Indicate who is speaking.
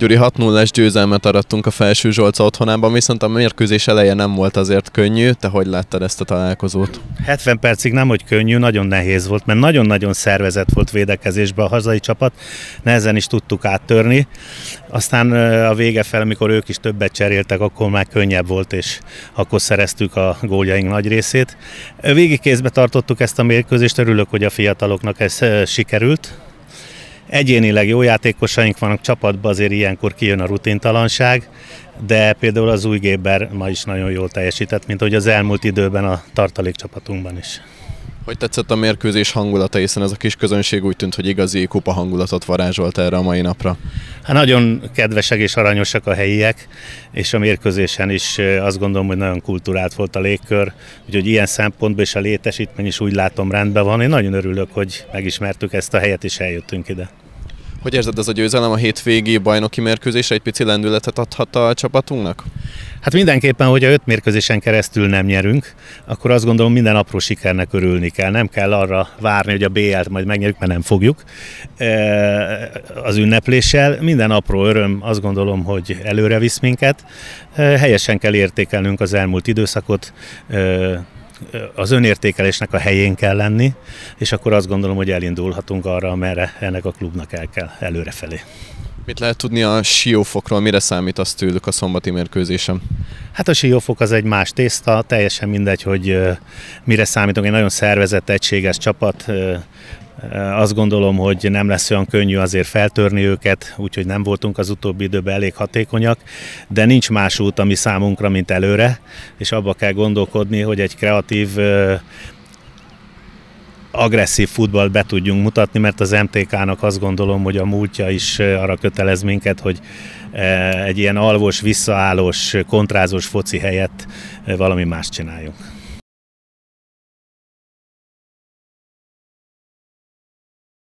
Speaker 1: Gyuri 6-0-es győzelmet arattunk a Felső Zsolca otthonában, viszont a mérkőzés eleje nem volt azért könnyű. Te hogy láttad ezt a találkozót?
Speaker 2: 70 percig nem, hogy könnyű, nagyon nehéz volt, mert nagyon-nagyon szervezett volt védekezésben a hazai csapat, nehezen is tudtuk áttörni. Aztán a vége fel, amikor ők is többet cseréltek, akkor már könnyebb volt, és akkor szereztük a góljaink nagy részét. Végig kézbe tartottuk ezt a mérkőzést, örülök, hogy a fiataloknak ez sikerült, Egyénileg jó játékosaink vannak csapatban, azért ilyenkor kijön a rutintalanság, de például az új Géber ma is nagyon jól teljesített, mint hogy az elmúlt időben a tartalék csapatunkban is.
Speaker 1: Hogy tetszett a mérkőzés hangulata, hiszen ez a kis közönség úgy tűnt, hogy igazi kupa hangulatot varázsolt erre a mai napra?
Speaker 2: Hát nagyon kedvesek és aranyosak a helyiek, és a mérkőzésen is azt gondolom, hogy nagyon kultúrált volt a légkör, úgyhogy ilyen szempontból és a létesítmény is úgy látom rendben van. Én nagyon örülök, hogy megismertük ezt a helyet és eljöttünk ide.
Speaker 1: Hogy érzed ez a győzelem a hétvégi bajnoki mérkőzésre egy pici lendületet adhatta a csapatunknak?
Speaker 2: Hát mindenképpen, hogyha öt mérkőzésen keresztül nem nyerünk, akkor azt gondolom minden apró sikernek örülni kell. Nem kell arra várni, hogy a BL-t majd megnyerjük, mert nem fogjuk e, az ünnepléssel. Minden apró öröm azt gondolom, hogy előre visz minket. E, helyesen kell értékelnünk az elmúlt időszakot, e, az önértékelésnek a helyén kell lenni, és akkor azt gondolom, hogy elindulhatunk arra, amerre ennek a klubnak el kell előrefelé.
Speaker 1: Mit lehet tudni a siófokról, mire számít azt tőlük a szombati mérkőzésem?
Speaker 2: Hát a siófok az egy más tészta, teljesen mindegy, hogy mire számítunk. Egy nagyon szervezett, egységes csapat, azt gondolom, hogy nem lesz olyan könnyű azért feltörni őket, úgyhogy nem voltunk az utóbbi időben elég hatékonyak, de nincs más út, ami számunkra, mint előre, és abba kell gondolkodni, hogy egy kreatív agresszív futball be tudjunk mutatni, mert az MTK-nak azt gondolom, hogy a múltja is arra kötelez minket, hogy egy ilyen alvos, visszaállós, kontrázós foci helyett valami más csináljunk.